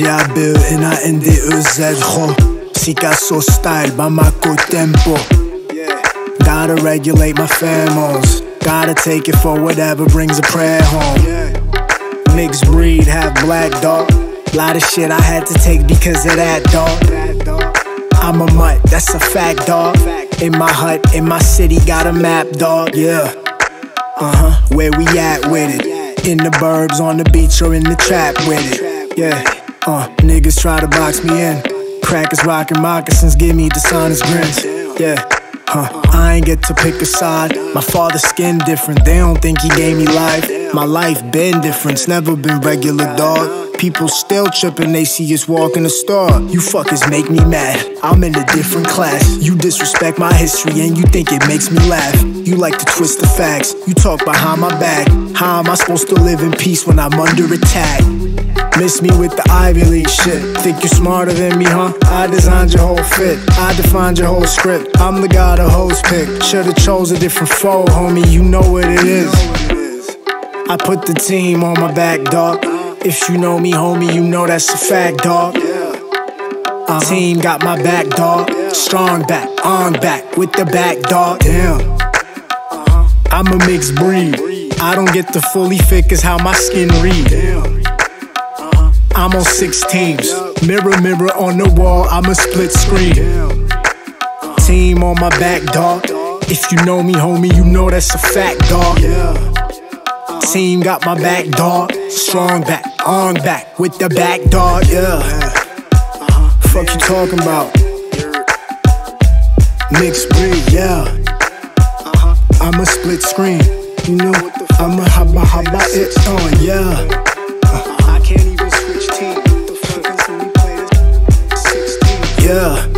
G.A.B. N-A-N-D-E-Z Ho Picasso style, Bamako tempo. Gotta regulate my pheromones. Gotta take it for whatever brings a prayer home. Mixed breed, half black dog. Lot of shit I had to take because of that dog. I'm a mutt, that's a fact dog. In my hut, in my city, got a map dog, yeah. Uh huh, where we at with it. In the burbs, on the beach, or in the trap with it. Yeah, uh, niggas try to box me in Crackers rockin' moccasins, give me dishonest grins Yeah Huh, I ain't get to pick a side. My father's skin different, they don't think he gave me life. My life been different, it's never been regular, dog. People still tripping, they see us walk in the store. You fuckers make me mad, I'm in a different class. You disrespect my history and you think it makes me laugh. You like to twist the facts, you talk behind my back. How am I supposed to live in peace when I'm under attack? Miss me with the Ivy League shit. Think you smarter than me, huh? I designed your whole fit. I defined your whole script. I'm the guy the hoes pick. Should've chose a different foe, homie. You know what it is. I put the team on my back, dog. If you know me, homie, you know that's a fact, dog. Uh, uh-huh. team got my back, dog. Strong back, on back, with the back, dog. Damn. Uh-huh. I'm a mixed breed. I don't get to fully fit cause how my skin read. Uh-huh. I'm on six teams. Mirror, mirror on the wall, I'm a split screen. Team on my back, dog. If you know me, homie, you know that's a fact, dog. Team got my back, dog. Strong back, on back, with the back, dog, yeah. Fuck you talking about? Mixed breed, yeah. I'm a split screen, you know. I'm a haba haba, it's on, yeah. I can't even switch team. What the fuck is when we play this 16? Yeah.